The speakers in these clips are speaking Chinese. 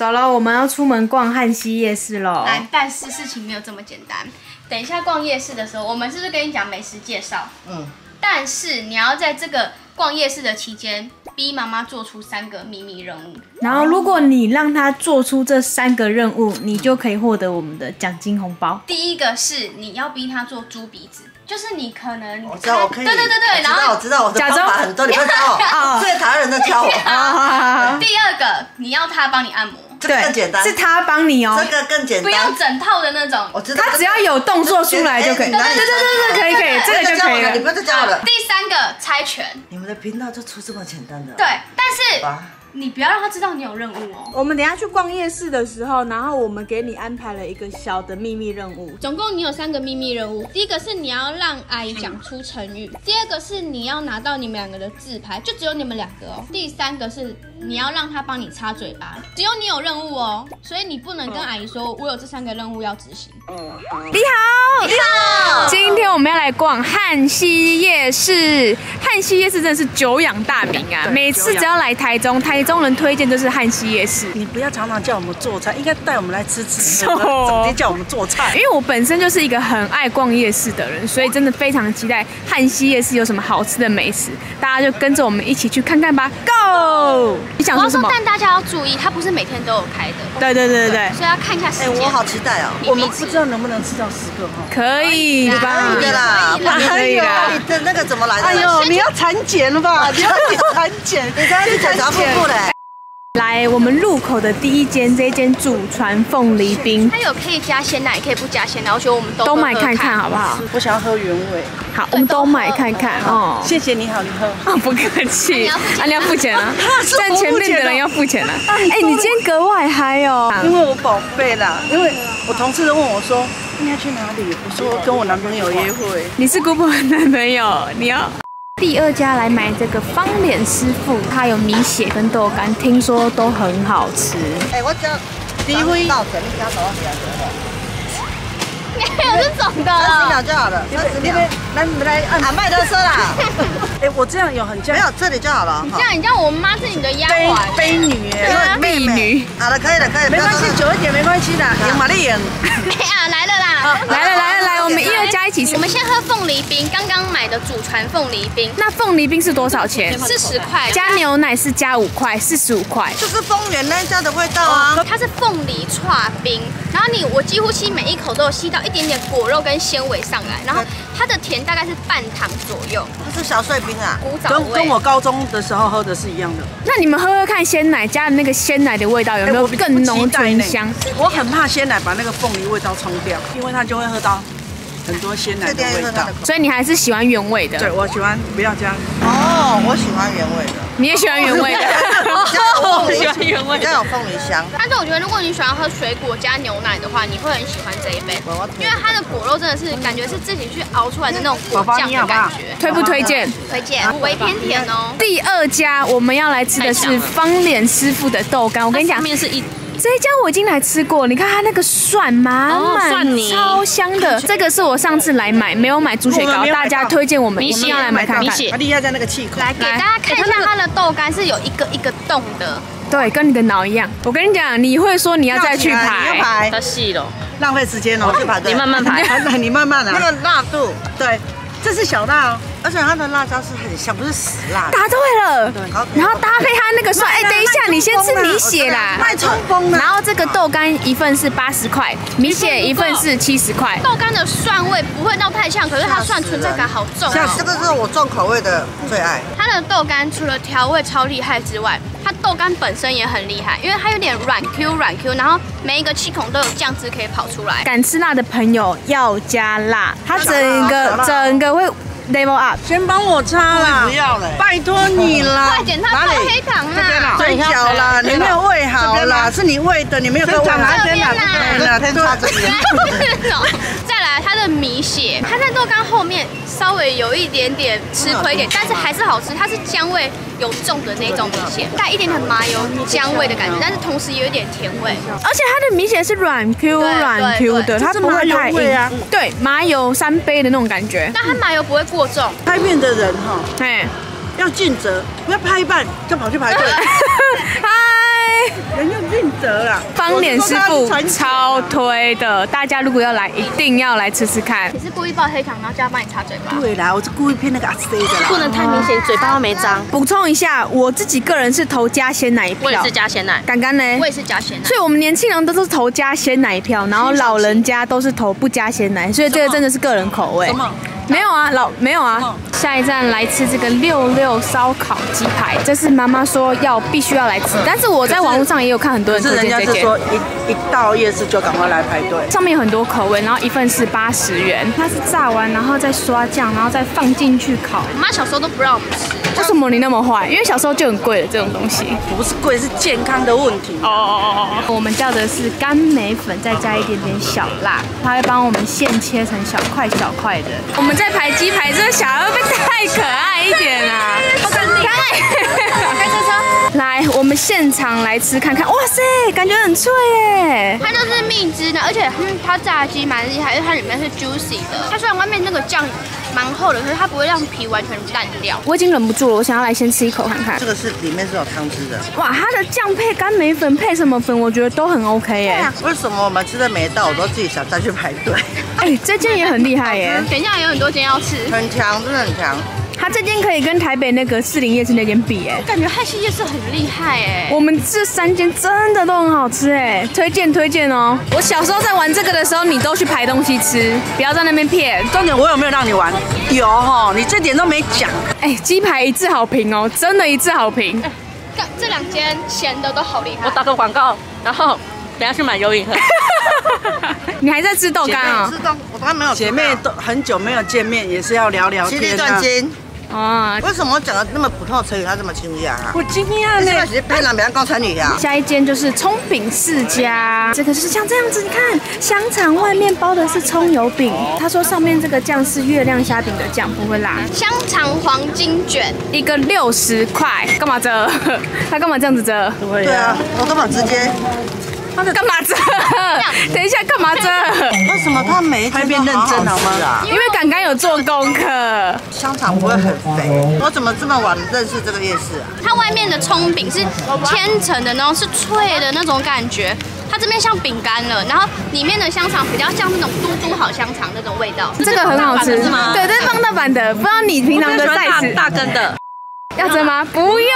走了，我们要出门逛汉西夜市喽。来，但是事情没有这么简单。等一下逛夜市的时候，我们是不是跟你讲美食介绍？嗯，但是你要在这个逛夜市的期间，逼妈妈做出三个秘密任务。然后，如果你让他做出这三个任务，你就可以获得我们的奖金红包。第一个是你要逼他做猪鼻子，就是你可能我知道我可以，对对对对，然后我知道我知道我的方假装法很多，你不要我，最讨厌人的教我，啊，第二个你要他帮你按摩，这个更简单，是他帮你哦这。个更简单不用单，整套的那种。我知道，他只要有动作出来就可以。对对对对，可以可以，这个就可以了你不。要再教我了。第三个猜拳，你们的频道就出这么简单的，对，但是吧？你不要让他知道你有任务哦。我们等下去逛夜市的时候，然后我们给你安排了一个小的秘密任务。总共你有三个秘密任务，第一个是你要让阿姨讲出成语，第二个是你要拿到你们两个的自拍，就只有你们两个哦。第三个是你要让他帮你擦嘴巴，只有你有任务哦，所以你不能跟阿姨说我有这三个任务要执行。你好，你好，今天我们要来逛汉西夜市。汉西夜市真的是久仰大名啊！每次只要来台中，台中人推荐就是汉西夜市。你不要常常叫我们做菜，应该带我们来吃吃，哦整天叫我们做菜因。为我本身就是一个很爱逛夜市的人，所以真的非常期待汉西夜市有什么好吃的美食，大家就跟着我们一起去看看吧！Go！你想我要说，什么？但大家要注意，它不是每天都有开的，对对对对对，所以要看一下时哎，间。我好期待哦。我们不知道能不能吃到十个哈。可以吧？可以的啦，可以啦不然可以啦你的那个怎么来的？哎呦，你要产检了吧？你要去产检，你刚刚去检查瀑布嘞？来，我们入口的第一间，这间祖传凤梨冰，它有可以加鲜奶，也可以不加鲜奶，我觉得我们都买看看好不好？我想要喝原味。好，我们都买看看哦。谢谢你好，你喝。啊，不客气，啊，你要付钱啊，站前面的人要付钱啊。哎，你今天格外嗨哦。因为我宝贝啦，因为我同事都问我说你要去哪里，我说跟我男朋友约会。你是姑婆的男朋友，你要。第二家来买这个方脸师傅，他有米血跟豆干，听说都很好吃。哎，我只要第一位到前面加多少钱？你有这种的三十。秒就好了，三十秒。那边来来按，啊，麦德车啦，哎，我这样有很像没有这里就好了。这样，你叫我妈是你的丫鬟。悲女哎，妹婢女。好了，可以了，可以了，没关系，久一点没关系的，赢玛丽赢。来了啦！来了来来，我们一二加一起吃我。们先喝凤梨冰，刚刚买的祖传凤梨冰，那凤梨冰是多少钱？四十块，加牛奶是加五块，四十五块。就是丰原那家的味道啊。它是凤梨串冰，然后你我几乎吸每一口都有吸到一点点果肉跟纤维上来，然后它的甜大概是半糖左右，它是小碎冰啊。跟跟我高中的时候喝的是一样的。那你们喝喝看鲜奶加的那个鲜奶的味道有没有更浓醇香？我很怕鲜奶把那个凤梨味道冲掉，因为它就会喝到很多鲜奶的味道。所以你还是喜欢原味的。对，我喜欢不要加。哦，我喜欢原味的，你也喜欢原味的。比较有凤梨，喜欢原味比较有凤梨香。但是我觉得，如果你喜欢喝水果加牛奶的话，你会很喜欢这一杯，因为它的果肉真的是感觉是自己去熬出来的那种果酱的感觉。推不推荐？推荐，微偏甜哦。第二家我们要来吃的是方脸师傅的豆干。我跟你讲，面是一这一家我已经来吃过，你看它那个蒜满哦满，蒜泥超香的。这个是我上次来买，没有买猪血糕，大家推荐我们一定要来买看看。米血玛丽亚在那个气口。来给大家看一下它的豆干是有一个一个洞的，对，跟你的脑一样。我跟你讲，你会说你要再去你要排，排它细了，浪费时间哦，去排队 你慢慢排。排，你慢慢来。那个辣度，对，这是小辣哦。而且它的辣椒是很香，不是死辣。答对了。好然后搭配它那个蒜，哎，等一下，你先吃米血啦。太冲锋了。然后这个豆干一份是八十块，米血一份是七十块。豆干的蒜味不会到太呛，可是它蒜存在感好重这哦。个是我重口味的最爱。它的豆干除了调味超厉害之外，它豆干本身也很厉害，因为它有点软 Q 软 Q，然后每一个气孔都有酱汁可以跑出来。敢吃辣的朋友要加辣，它整个整个会 level up。先帮我擦啦，不要嘞。拜托你啦。快点，它放黑糖啦！嘴角啦，你没有喂好啦，是你喂的，你没有给我喂好。这边啦对啦偏差这边。它的米血，它在豆干后面稍微有一点点吃亏点，但是还是好吃。它是姜味有重的那种米血，带一点点麻油姜味的感觉，但是同时也有一点甜味。而且它的米血是软 Q 对软 Q 的，对它不会太这是麻油味啊。对，麻油三杯的那种感觉。但它麻油不会过重，拍面的人哈，哎，要尽责，不要拍一半就跑去排队。嗨，人又认得啦。方脸师傅超推的，大家如果要来，一定要来吃吃看。你是故意爆黑糖，然后叫他帮你擦嘴巴？对啦，我是故意骗那个阿 C 的啦。不能太明显，嘴巴会没脏。补充一下，我自己个人是投加鲜奶票我也是，加鲜奶，刚刚呢？我也是加鲜奶。所以我们年轻人都是投加鲜奶票，然后老人家都是投不加鲜奶，所以这个真的是个人口味什。么？没有啊，老没有啊。下一站来吃这个六六烧烤鸡排，这是妈妈说要必须要来吃，但是我在网络上也有看很多人吃人推荐这间。家是说一一到夜市就赶快来排队。上面有很多口味，然后一份是八十元，它是炸完然后再刷酱，然后再放进去烤。我妈小时候都不让我们吃，为什么你那么坏？因为小时候就很贵的这种东西。不是贵，是健康的问题。哦哦哦哦。我们叫的是干梅粉，再加一点点小辣，它会帮我们现切成小块小块的。我们在排鸡排，这小孩会不会太可爱一点啊？开车车。来，我们现场来吃看看。哇塞，感觉很脆耶！它就是蜜汁的，而且嗯，它炸鸡蛮厉害，因为它里面是 juicy 的。它虽然外面那个酱蛮厚的，可是它不会让皮完全烂掉。我已经忍不住了，我想要来先吃一口看看这。个是里面是有汤汁的。哇，它的酱配干梅粉配什么粉，我觉得都很 OK 耶。为什么我们吃的没到，我都自己想再去排队？哎、这件也很厉害耶。等一下有很多间要吃，很强，真的很强。它这间可以跟台北那个四林夜市那间比哎。感觉汉西夜市很厉害哎。我们这三间真的都很好吃哎，推荐推荐哦！我小时候在玩这个的时候，你都去排东西吃，不要在那边骗。重点我有没有让你玩？有哈，你这点都没讲。哎，鸡排一致好评哦，真的一致好评。干这两间咸的都好厉害。我打个广告，然后等下去买油饮喝。你还在吃豆干啊、吃豆我刚刚没有姐妹都很久没有见面，也是要聊聊其利天啊。断金。哦？为什么我讲的那么普通的成语，他这么惊讶啊？我惊讶呢这个，是骗人，别人讲成语啊。下一间就是葱饼世家，这个就是像这样子，你看香肠外面包的是葱油饼，他说上面这个酱是月亮虾饼的酱，不会辣，香肠黄金卷，一个六十块，干嘛折？他干嘛这样子折？对啊，，我干嘛直接。干嘛这？等一下干嘛这？为什么他每一还间变认真好吗啊？因为刚刚有做功课。香肠不会很肥。我怎么这么晚认识这个夜市啊？它外面的葱饼是千层的那种，是脆的那种感觉。它这边像饼干了，然后里面的香肠比较像那种嘟嘟好香肠那种味道。这个很好吃，是吗对，这是放大版的，不知道你平常的大 size 大根的，要蒸吗？不用，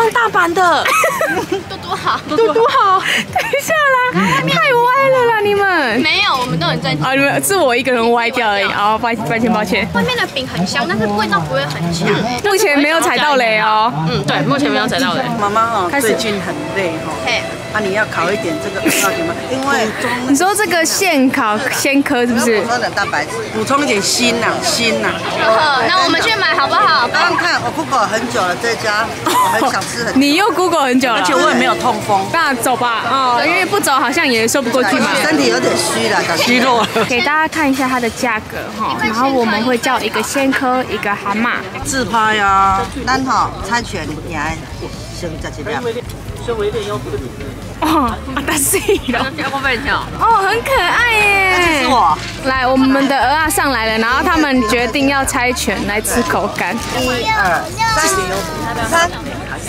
放大版的，嘟嘟好，嘟嘟好。等一下啦，太歪了啦，你们。没有，我们都很正经。啊，你们是我一个人歪掉而已。哦，抱抱歉抱歉，外面的饼很香，但是味道不会很强。目前没有踩到雷哦。嗯，对，目前没有踩到雷。妈妈哦，开始最近很累哈。嘿，啊，你要烤一点这个，要什么？因为你说这个现烤鲜科是不是补？充点蛋白质。补充一点锌呐，锌呐。那我们去买好不好？刚刚看我 Google 很久了，这家 我很想吃很。你又 Google 很久了而且，我也没有痛风，那走吧。哦，因为不走好像也说不过去嘛。身体有点虚了，感觉虚弱了。给大家看一下它的价格哈，然后我们会叫一个鲜科，一个蛤蟆。自拍啊，咱吼猜拳赢先在这边。哦，啊，大细了。要不被跳？哦，很可爱耶！是我来，我们的鹅啊上来了，然后他们决定要猜拳来吃口干。一二三三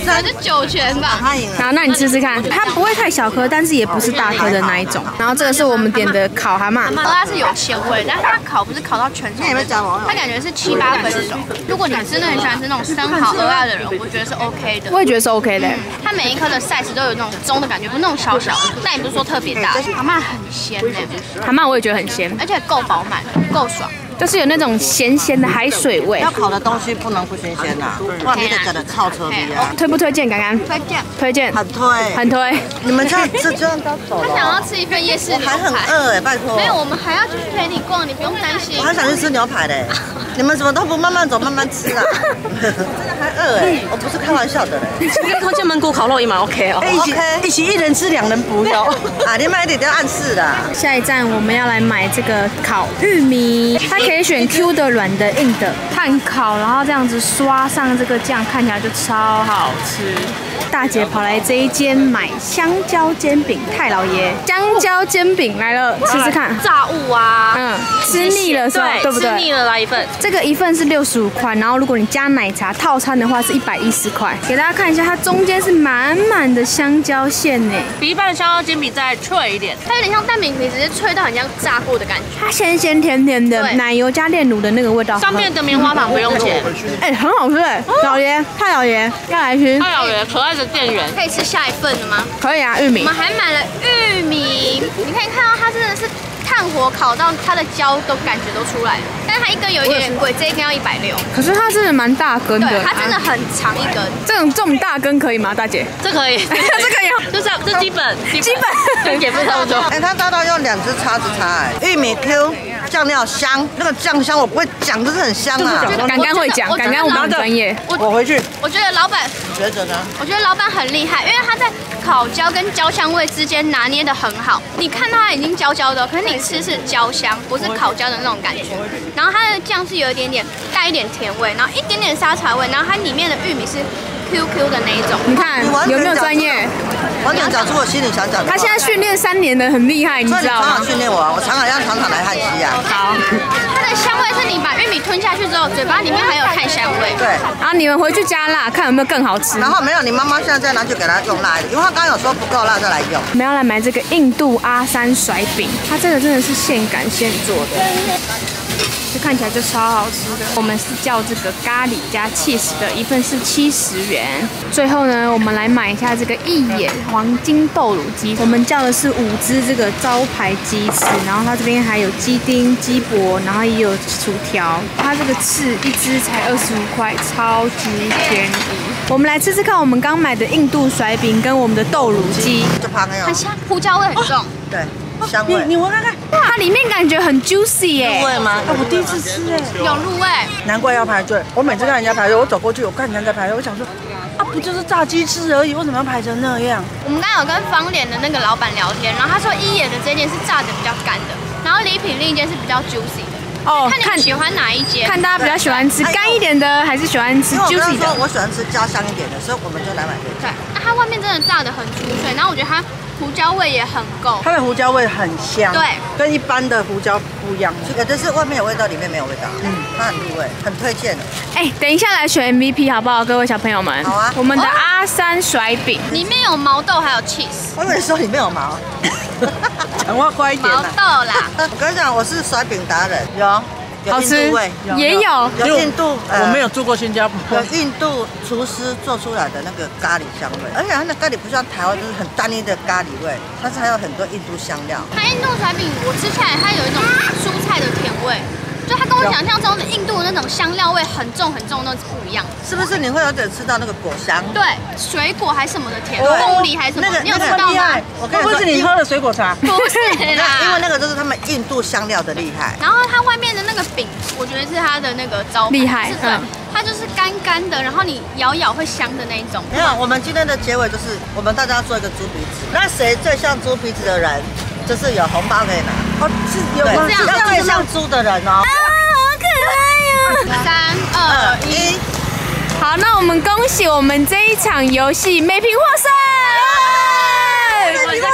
三，还是九泉吧。他赢了。好，那你试试看，它不会太小颗，但是也不是大颗的那一种。然后这个是我们点的烤蛤蟆，鹅它是有鲜味，但是它烤不是烤到全熟它感觉是七八分熟。如果你真的很喜欢吃那种生蚝鹅啊的人，我觉得是 OK 的。我也觉得是 OK 的。它每一颗的 size 都有那种中的感觉，不是那种小小的，但也不是说特别大。蛤蟆很鲜呢，蛤蟆我也觉得很鲜，而且够饱满，够爽。就是有那种咸咸的海水味要。烤的东西不能不新鲜呐，哇，你得讲的超车的呀，推不推荐？刚刚推荐。推荐，很推。很推。你们这样这这样都走他想要，吃一份夜市牛排还很。饿哎，拜托。没有，我们还要继续陪你逛，你不用担心我。还想去吃牛排嘞。你们怎么都不慢慢走，慢慢吃啊？真的还饿哎，我不是开玩笑的嘞。应该推荐蒙古烤肉也蛮 OK 哦。哎，一起一起一人吃，两人不要。啊，你们一点都要暗示的。下一站我们要来买这个烤玉米，它可以选 Q 的、软的、硬的，炭烤，然后这样子刷上这个酱，看起来就超好吃。大姐跑来这一间买香蕉煎饼，太老爷香蕉煎饼来了，吃吃看。炸物啊，嗯，吃腻了是吧？对不对？吃腻了来一份。这个一份是六十五块，然后如果你加奶茶套餐的话是一百一十块。给大家看一下，它中间是满满的香蕉馅呢，比一般的香蕉煎饼再脆一点。它有点像蛋饼皮，直接脆到很像炸过的感觉。它咸咸甜甜的，奶油加炼乳的那个味道。上面的棉花糖不用钱。哎、很好吃哎，老爷，太老爷要来吃，太老爷可爱的店员，可以吃下一份了吗？可以啊，玉米我们。还买了玉米，你可以看到它真的是炭火烤到它的焦都感觉都出来了，但是它一根有一点点贵，这一根要一百六，可是它真的蛮大根的，对，它真的很长一根。这种这么大根可以吗，大姐？这可以，这可以就这样，这基本基本跟减肥差不多。哎，他大到用两只叉子叉，哎，玉米 Q，酱料香，那个酱香我不会讲，就是很香啊。刚刚会讲，刚刚我们很专业。我回去。我觉得老板，你觉得呢？我觉得老板很厉害，因为他在烤焦跟焦香味之间拿捏的很好。你看到它已经焦焦的，可是你吃是焦香，不是烤焦的那种感觉。然后它的酱是有一点点带一点甜味，然后一点点沙茶味，然后它里面的玉米是 QQ 的那一种。你看你有没有专业？完全讲出我心里想讲的。他现在训练三年的很厉害，你知道吗常？训练我啊，我常常要常常来汉西啊。好，它的香味是你把玉米吞下去之后，嘴巴里面还有炭香味。对，然后你们回去加辣，看有没有更好吃。然后没有，你妈妈现在再拿去给他用辣一点，因为她刚刚有说不够辣再来用。我们要来买这个印度阿三甩饼，它这个真的是现擀现做的，这看起来就超好吃的。我们是叫这个咖喱加 cheese 的，一份是七十元。最后呢，我们来买一下这个一眼黄金豆乳鸡，我们叫的是五只这个招牌鸡翅，然后它这边还有鸡丁、鸡脖，然后也有薯条。它这个翅一只才二十五块，超级便宜。我们来吃吃看，我们刚买的印度甩饼跟我们的豆乳鸡。就怕那样很，香，胡椒味很重。对，香你味。你闻看看，它里面感觉很 juicy 耶、味吗？啊，我第一次吃哎，有入味，难怪要排队。我每次看人家排队，我走过去，我看人家在排队，我想说，啊，不就是炸鸡翅而已，为什么要排成那样？我们刚刚有跟方脸的那个老板聊天，然后他说一眼的这件是炸的比较干的，然后礼品另一件是比较 juicy 的。哦看你们喜欢哪一间？看大家比较喜欢吃干一点的，还是喜欢吃 juicy 的？他说我喜欢吃家香一点的，所以我们就来买这个。对，那它外面真的炸的很酥脆，然后我觉得它胡椒味也很够。它的胡椒味很香，对，跟一般的胡椒不一样。有的是外面有味道，里面没有味道。嗯，它很入味，很推荐的。哎、等一下来选 MVP 好不好，各位小朋友们？好啊我们的阿三甩饼，里面有毛豆还有 cheese，我跟你说里面有毛。讲话快一点毛。豆啦。我跟你讲，我是甩饼达人，有好吃度味，也有。有印度，呃我没有住过新加坡有，印度厨师做出来的那个咖喱香味，而且它的咖喱不像台湾就是很单一的咖喱味，它是还有很多印度香料。它印度产品我吃起来它有一种蔬菜的甜味，就它跟我想象中的印度的那种香料味很重很重，那是不一样。是不是你会有点吃到那个果香？对，水果还是什么的甜，对凤梨还是什么那个，你有吃那个到吗。我跟你说不是你喝的水果茶？不是啦 因为。那个就是他们印度香料的厉害。然后它外面的那个饼，我觉得是它的那个招牌，厉害是对嗯，它就是干干的，然后你咬咬会香的那一种。没有，我们今天的结尾就是我们大家做一个猪鼻子，那谁最像猪鼻子的人，就是有红包可以拿。哦，是有对，关这样要最像猪的人哦。啊，好可爱哦三二一，好，那我们恭喜我们这一场游戏美平获胜。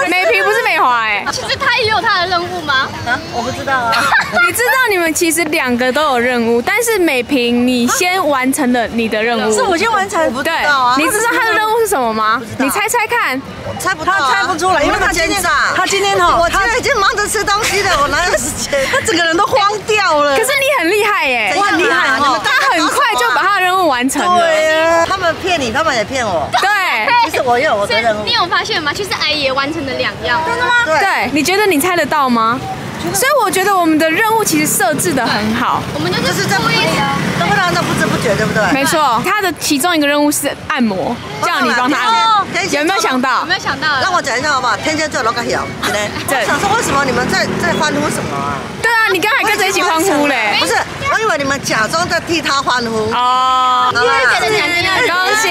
美平不是美华哎、其实他也有他的任务吗？啊，我不知道啊。你知道你们其实两个都有任务，但是美平你先完成了你的任务，是我先完成，不知对道啊，你知道他的任务是什么吗？你猜猜看。猜不到啊，他猜不出来，因为他今天。他今天哈，我今天已经忙着吃东西了，我哪有时间？他整个人都慌掉了。可是你很厉害耶、怎样啊很厉害哦你们他很快就把他的任务完成了。对呀，他们骗你，他们也骗我。对其实我也有我所以的任务你。有发现吗？其实阿姨也完成了两样。真的吗？对，你觉得你猜得到吗？所以我觉得我们的任务其实设置的很好。我们就就是是这故意都不让他不知不觉，对不对？没错，他的其中一个任务是按摩，叫你帮他按哦摩，有没有想到有没？有想到？让我讲一下好不好？天蝎座都个小，今天对我想说为什么你们在在欢呼什么啊？对啊，你刚才跟着一起欢呼嘞不。是，我以为你们假装在替他欢呼。哦，好啦姐的奖金要恭喜，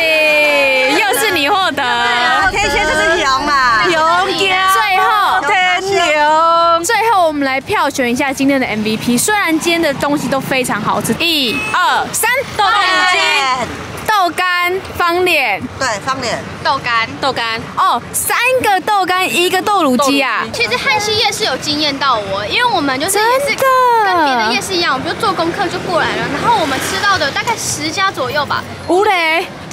票选一下今天的 MVP。虽然今天的东西都非常好吃，一二三，豆豆再鸡。豆干、方脸对，方脸。豆干。豆干，哦，三个豆干，一个豆乳鸡啊，其实汉西夜市有惊艳到我，因为我们就是真也是跟别的的夜市一样，我们就做功课就过来了，然后我们吃到的大概十家左右吧，吴雷，都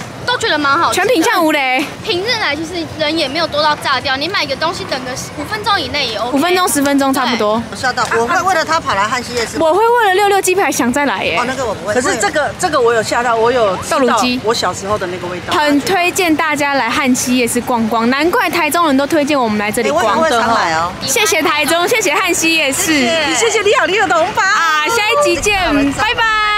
觉得蛮好。全品项无雷，平日来其实人也没有多到炸掉，你买个东西等个五分钟以内也 OK。五分钟十分钟差不多。我吓到，我会为了他跑来汉西夜市。我会为了六六鸡排想再来耶哦，，那个我不会。可是这个这个我有吓到，我有豆乳鸡我小时候的那个味道。很推荐大家来汉西夜市逛逛，难怪台中人都推荐我们来这里哎，我也逛会常来哦。谢谢台中，谢谢汉西夜市谢谢谢谢你好，你有的红包。啊，下一集见，拜拜。